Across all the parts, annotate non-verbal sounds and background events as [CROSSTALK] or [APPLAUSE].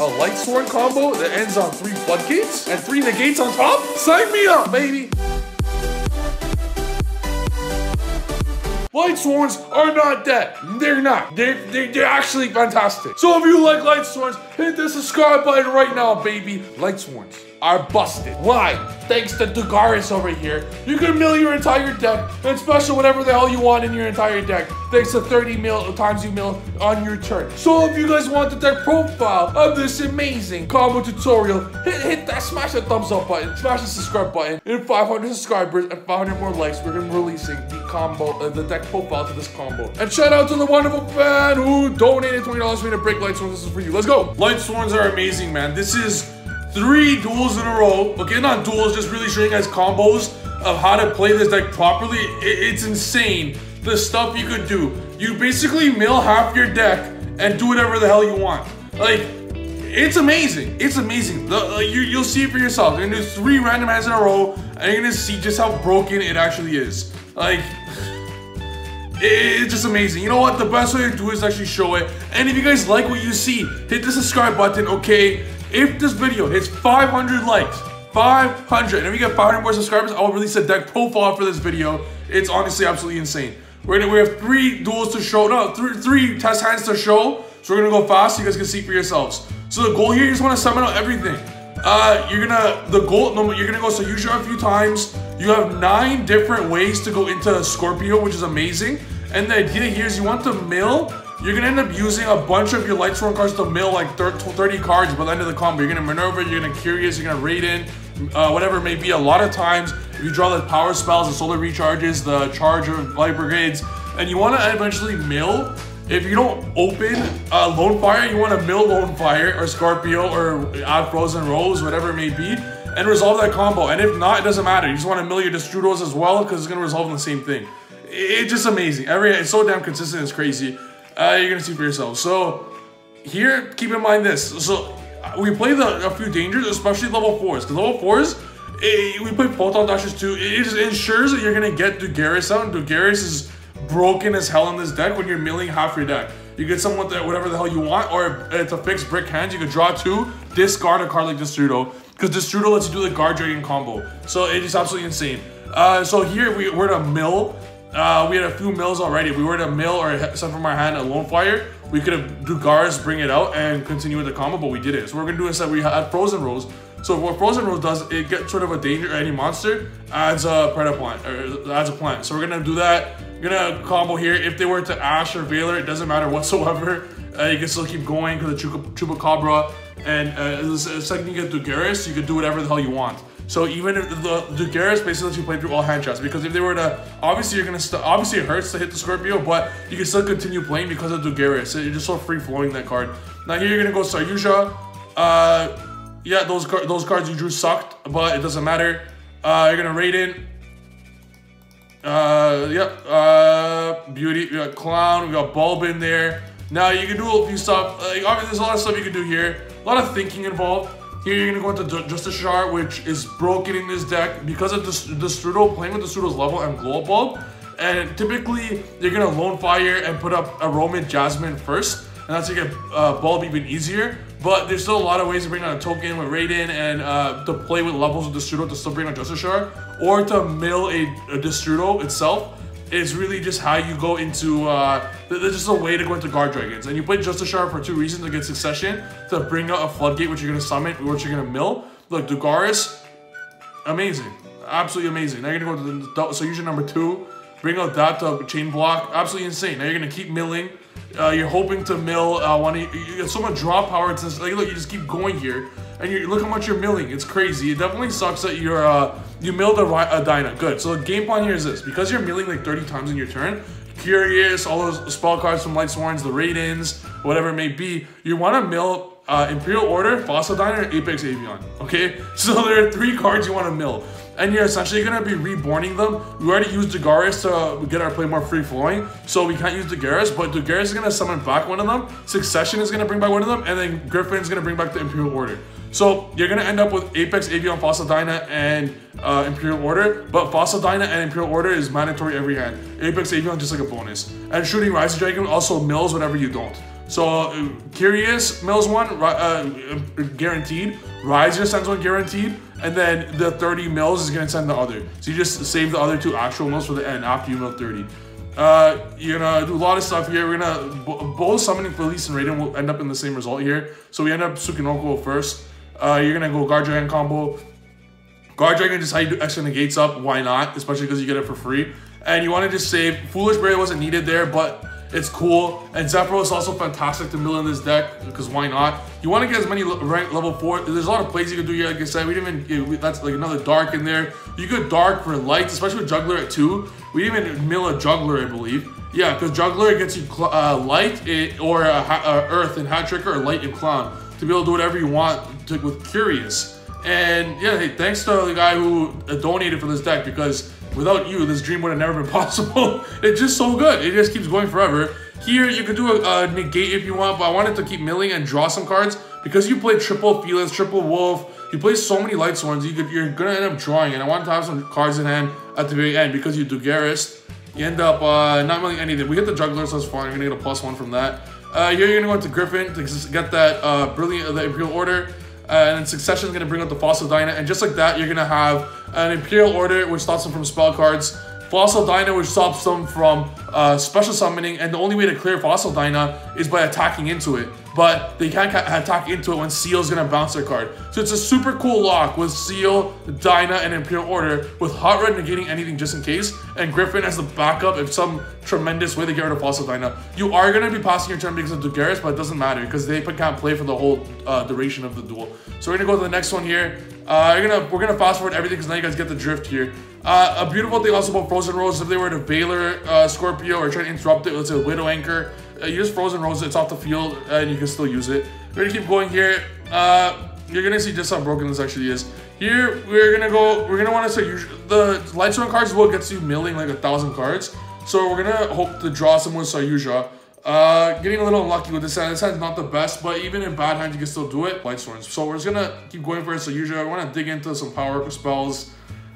A Light Sworn combo that ends on three floodgates and three negates on top? Sign me up, baby! Light Sworns are not dead. They're not. They're, they're, they're actually fantastic. So if you like Light Sworns, hit the subscribe button right now, baby. Light Sworns are busted. Why? Thanks to Dugares over here, you can mill your entire deck and special whatever the hell you want in your entire deck. Thanks to 30 mil times you mill on your turn. So if you guys want the deck profile of this amazing combo tutorial, hit, hit that, smash that thumbs up button, smash the subscribe button. In 500 subscribers and 500 more likes, we're gonna be releasing the combo, uh, the deck profile to this combo. And shout out to the wonderful fan who donated $20 for me to break Light Sworns. This is for you. Let's go. Light Sworns are amazing, man. This is three duels in a row. Okay, not duels, just really showing you guys combos of how to play this deck properly. It, it's insane, the stuff you could do. You basically mill half your deck and do whatever the hell you want. Like, it's amazing. It's amazing. The, uh, you, you'll see it for yourself. You're gonna do three random hands in a row, and you're gonna see just how broken it actually is. Like, it's just amazing. You know what? The best way to do is actually show it. And if you guys like what you see, hit the subscribe button, okay? If this video hits 500 likes, 500, and if we get 500 more subscribers, I will release a deck profile for this video. It's honestly absolutely insane. We're gonna, we have three duels to show, no, three, three test hands to show. So we're gonna go fast so you guys can see for yourselves. So the goal here, just wanna summon out everything. Uh, you're gonna, the goal, no, you're gonna go so usually a few times. You have nine different ways to go into Scorpio, which is amazing. And the idea here is you want to mill you're gonna end up using a bunch of your Light Sworn cards to mill like 30 cards by the end of the combo. You're gonna Minerva, you're gonna Curious, you're gonna Raiden, uh, whatever it may be. A lot of times, if you draw the power spells, the solar recharges, the charge of light brigades, and you wanna eventually mill, if you don't open uh, Lone Fire, you wanna mill Lone Fire or Scorpio or add Frozen Rose, whatever it may be, and resolve that combo. And if not, it doesn't matter. You just wanna mill your Destrudos as well because it's gonna resolve in the same thing. It's just amazing. Every It's so damn consistent, it's crazy uh, you're gonna see for yourself. So here, keep in mind this. So we play the a few dangers, especially level fours, because level fours, it, we play photon dashes too. It, it ensures that you're gonna get Dugares out. And Dugares is broken as hell in this deck when you're milling half your deck. You get someone that whatever the hell you want, or it's a fixed brick hand. You can draw two, discard a card like Destrudo, because Destrudo lets you do the guard dragon combo. So it is absolutely insane. Uh, so here we, we're gonna mill uh, we had a few mills already. If we were to mill or send from our hand a lone fire, we could have Dugares, bring it out, and continue with the combo, but we did it. So we're gonna do instead, we had Frozen Rose. So what Frozen Rose does, it gets sort of a danger, any monster adds a predator plant, or adds a plant. So we're gonna do that. Gonna combo here. If they were to Ash or Veiler, it doesn't matter whatsoever. Uh, you can still keep going because the Chupacabra. And uh, second you get Dugares, you can do whatever the hell you want. So even if the Dugares basically lets you play through all hand traps because if they were to obviously you're gonna obviously it hurts to hit the Scorpio, but you can still continue playing because of Dugares. So you're just so free flowing that card. Now here you're gonna go Saryuja. Uh, yeah, those car those cards you drew sucked, but it doesn't matter. Uh, you're gonna Raiden. Uh, yep. Uh, beauty. We got clown. We got bulb in there. Now you can do a few stuff. Like obviously, there's a lot of stuff you can do here. A lot of thinking involved. Here you're gonna go into Justiciar, which is broken in this deck because of the, Destrudo, playing with the Destrudo's level and Glow Bulb. And typically, you're gonna Lone Fire and put up a Roman Jasmine first, and that's gonna get uh, Bulb even easier. But there's still a lot of ways to bring on a token with Raiden and uh, to play with levels of the Destrudo to still bring on Justiciar, or to mill a, a Destrudo itself is really just how you go into, uh, there's just a way to go into Guard Dragons. And you play Justiciar for two reasons, to get Succession, to bring out a Floodgate, which you're going to summon, which you're going to mill. Look, Dugares, amazing. Absolutely amazing. Now you're going to go to the, so usually number two, bring out that to chain block. Absolutely insane. Now you're going to keep milling. Uh, you're hoping to mill uh, one. You, get so much draw power. It's just, like look, you just keep going here, and you look how much you're milling. It's crazy. It definitely sucks that you're uh, you milled a, a Dyna. Good. So the game plan here is this: because you're milling like 30 times in your turn, Curious, all those spell cards from Light Sworns, the Raidens, whatever it may be, you want to mill uh, Imperial Order, Fossil Dyna, Apex Avian. Okay, [LAUGHS] so there are three cards you want to mill and you're essentially gonna be reborning them. We already used Dugares to get our play more free flowing, so we can't use Dugares, but Dugares is gonna summon back one of them, Succession is gonna bring back one of them, and then Griffin is gonna bring back the Imperial Order. So you're gonna end up with Apex, Avian, Fossil Dyna, and uh, Imperial Order, but Fossil Dyna and Imperial Order is mandatory every hand. Apex, Avian just like a bonus. And shooting Riser Dragon also mills whenever you don't. So uh, Curious mills one, uh, guaranteed. Riser sends one guaranteed. And then the 30 mils is gonna send the other. So you just save the other two actual mils for the end after you mill 30. Uh, you're gonna do a lot of stuff here. We're gonna both summoning Felice and Raiden will end up in the same result here. So we end up Tsukinoko first. Uh, you're gonna go Guard Dragon combo. Guard Dragon just how you do extra negates up. Why not? Especially because you get it for free. And you want to just save. Foolish Burial wasn't needed there, but it's cool. And Zephyro is also fantastic to mill in this deck, because why not? You want to get as many rank level 4. There's a lot of plays you can do here, like I said. We didn't even, that's like another Dark in there. You could Dark for Lights, especially with Juggler at 2. We didn't even mill a Juggler, I believe. Yeah, because Juggler gets you uh, Light it, or uh, uh, Earth and Hat Tricker or Light and Clown to be able to do whatever you want to, with Curious. And yeah, hey, thanks to the guy who donated for this deck because without you, this dream would have never been [LAUGHS] possible. it's just so good. It just keeps going forever. Here, you could do a, a, negate if you want, but I wanted to keep milling and draw some cards because you play triple Felix, triple Wolf. You play so many Light Sworns, you could, you're gonna end up drawing, and I wanted to have some cards in hand at the very end because you Dugares. You end up uh, not milling anything. We hit the Juggler, so that's fine. You're gonna get a plus one from that. Uh, here, you're gonna go into Griffin to get that uh, Brilliant, the Imperial Order. Uh, and then Succession is going to bring out the Fossil Dyna. And just like that, you're going to have an Imperial Order, which stops them from spell cards. Fossil Dyna, which stops them from uh, special summoning, and the only way to clear Fossil Dyna is by attacking into it. But they can't attack into it when Seal's gonna bounce their card. So it's a super cool lock with Seal, Dyna, and Imperial Order, with Hot Red negating anything just in case, and Griffin as the backup if some tremendous way to get rid of Fossil Dyna. You are gonna be passing your turn because of Dugares, but it doesn't matter because they can't play for the whole uh, duration of the duel. So we're gonna go to the next one here. Uh, we're gonna we're gonna fast forward everything because now you guys get the drift here. Uh, a beautiful thing also about Frozen Rose, if they were to Veiler uh, Scorpio or try to interrupt it, let's say Widow Anchor, uh, use Frozen Rose, it's off the field, and you can still use it. We're gonna keep going here. Uh, you're gonna see just how broken this actually is. Here, we're gonna go, we're gonna wanna say, the Lightsworn cards will get you milling like a thousand cards. So we're gonna hope to draw some with Saryuja. Uh, getting a little unlucky with this hand. This hand's not the best, but even in bad hands, you can still do it. Light Sworns. So we're just gonna keep going for it. So usually I want to dig into some power spells.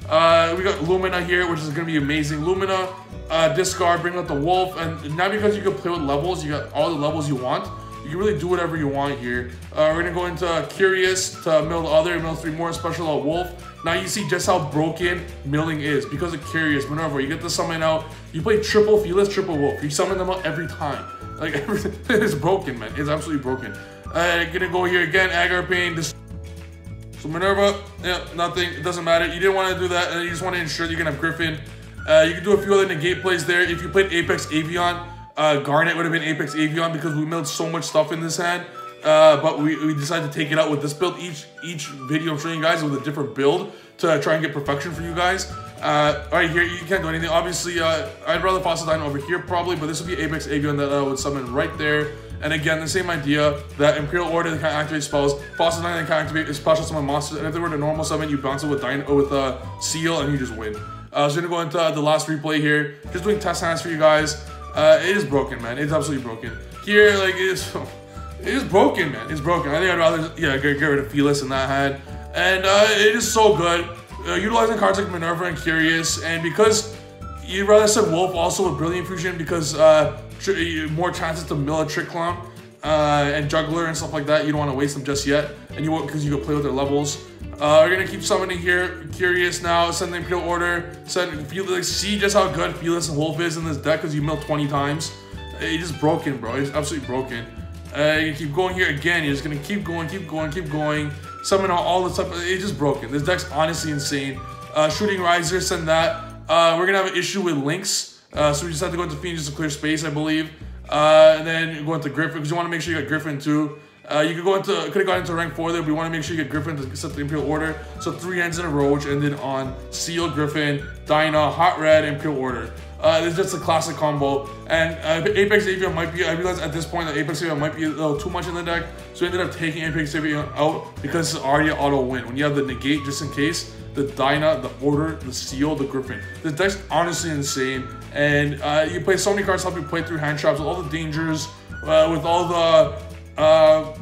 Uh, we got Lumina here, which is gonna be amazing. Lumina, uh, discard, bring out the Wolf, and now because you can play with levels, you got all the levels you want. You can really do whatever you want here. Uh, we're gonna go into Curious to mill the other, mill three more, special Wolf. Now you see just how broken milling is because of Curious. Minerva. you get the summon out, you play triple Felis, triple Wolf. You summon them out every time. Like [LAUGHS] everything is broken, man. It's absolutely broken. Uh, gonna go here again, Agar Pain. This so Minerva, yeah, nothing. It doesn't matter. You didn't want to do that, and you just want to ensure that you can have Griffin. Uh, you can do a few other negate plays there. If you played Apex Avian, uh, Garnet would have been Apex Avian because we milled so much stuff in this hand. Uh, but we, we decided to take it out with this build. Each each video I'm showing you guys with a different build to try and get perfection for you guys. Uh, all right, here you can't do anything. Obviously, uh, I'd rather Fossil Dyna over here probably, but this would be Apex Avian that I would summon right there. And again, the same idea that Imperial Order can't activate spells, they can't activate special summon monsters, and if they were to normal summon, you bounce it with Dyna with a Seal and you just win. Uh, so gonna go into uh, the last replay here, just doing test hands for you guys. Uh, it is broken, man. It's absolutely broken. Here, like, it [LAUGHS] is, it is broken, man. It's broken. I think I'd rather, yeah, get, get rid of Felis in that hand. And uh, it is so good uh, utilizing cards like Minerva and Curious, and because you'd rather set Wolf also with Brilliant Fusion because uh, more chances to mill a Trick Clown uh, and Juggler and stuff like that. You don't want to waste them just yet, and you won't because you can play with their levels. Uh, we're gonna keep summoning here. Curious now, send the Imperial Order. Send Felix. See just how good Felix and Wolf is in this deck because you milled 20 times. It's just broken, bro. It's absolutely broken. Uh, you keep going here again. You're just gonna keep going, keep going, keep going summon all the stuff. It's just broken. This deck's honestly insane. Uh, shooting Riser, send that. Uh, we're gonna have an issue with Links. Uh, so we just have to go into Phoenix to clear space, I believe. Uh, and then go into Griffin, because you want to make sure you got Griffin too. Uh, you could go into, could have gone into rank 4 there, but we want to make sure you get Griffin to set the Imperial Order. So three hands in a row, which ended on Seal, Griffin, Dyna, Hot Red, Imperial Order. Uh, it's just a classic combo. And uh, Apex Avian might be, I realized at this point that Apex Avian might be a little too much in the deck. So we ended up taking Apex Avian out because it's already auto win. When you have the negate just in case, the Dyna, the Order, the Seal, the Griffin. The deck's honestly insane. And uh, you play so many cards help you play through hand traps with all the dangers, uh, with all the uh,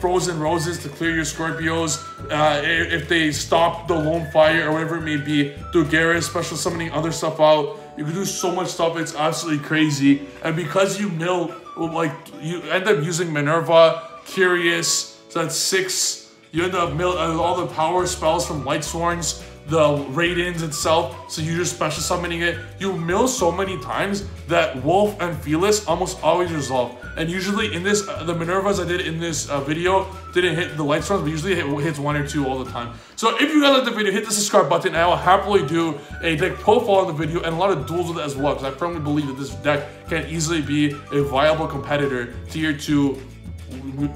frozen roses to clear your Scorpios. Uh, if they stop the lone fire or whatever it may be, Dugares, special summoning other stuff out. You can do so much stuff, it's absolutely crazy. And because you mill like you end up using Minerva, Curious, so that's six. You end up mil- uh, all the power spells from Light Sworns, the Raidens itself, so you're just special summoning it. You mill so many times that Wolf and Felis almost always resolve. And usually in this, uh, the Minervas I did in this uh, video didn't hit the Light Sworns, but usually it hits one or two all the time. So if you guys like the video, hit the subscribe button. I will happily do a deck profile on the video and a lot of duels with it as well, because I firmly believe that this deck can easily be a viable competitor tier 2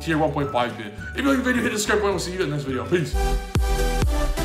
tier 1.5 bid. If you like the video, hit the subscribe button. We'll see you in the next video. Peace.